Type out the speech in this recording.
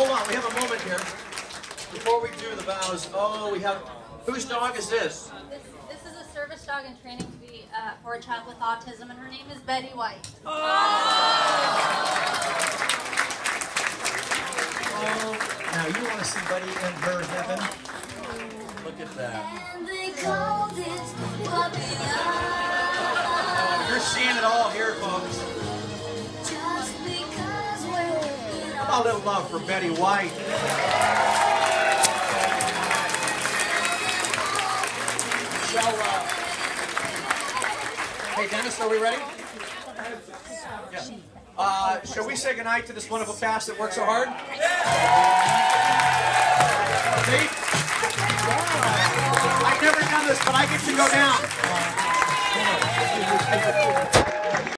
on, we have a moment here. Before we do the vows, oh, we have, whose dog is this? This, this is a service dog in training to be uh, for a child with autism, and her name is Betty White. Oh, now you want to see Buddy in her heaven? Look at that. And they called it puppy love. You're seeing it all here, folks. How about a little love for Betty White? Shall, uh, hey, Dennis, are we ready? Yeah. Uh, shall we say goodnight to this wonderful cast that worked so hard? See? I've never done this, but I get to go down.